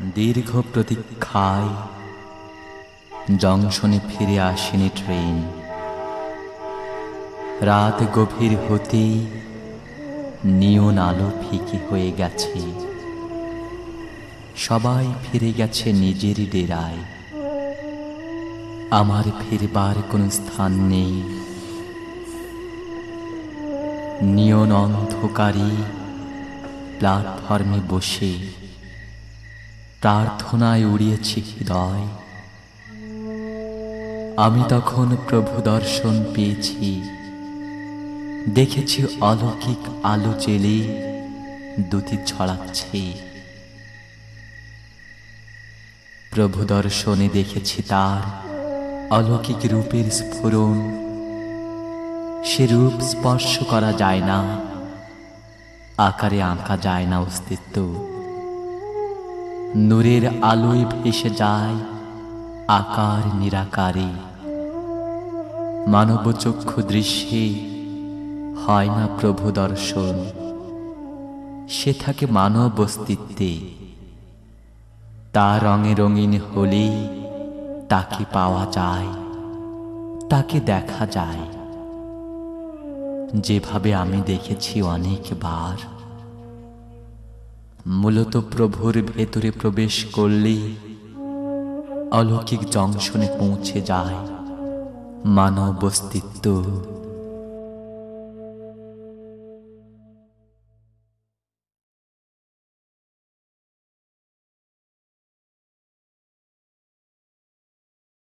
দীর্ঘ প্রতীক্ষায় জংশনে ফিরে আসেনি ট্রেন। রাত গভীর হতেই নিয়ন আলো ফিকে হয়ে গেছে। সবাই ফিরে গেছে নিজের ডেরায়। আমার ফিরবার কোনো স্থান নেই। নিয়ন অন্ধকারী প্ল্যাটফর্মে বসে প্রার্থনায় উড়িয়েছি হৃদয়। আমি তখন প্রভু দর্শন পেয়েছি। দেখেছি অলৌকিক আলো জেলে দুটি ছড়াচ্ছে। প্রভু দর্শনে দেখেছি তার অলৌকিক রূপের স্ফুরণ। সে রূপ স্পর্শ করা যায় না, আকারে আঁকা যায় না অস্তিত্ব। নূরের আলোয় ভেসে যায় আকার নিরাকারে। মানবচক্ষু দৃশ্যে হয় না প্রভু দর্শন। সে থাকে মানব অস্তিত্বে। তা রঙে রঙিন হলেই তাকে পাওয়া যায়, তাকে দেখা যায়। যেভাবে আমি দেখেছি অনেকবার। মূলত প্রভুর ভেতরে প্রবেশ করলেই অলৌকিক জংশনে পৌঁছে যায় মানব অস্তিত্ব।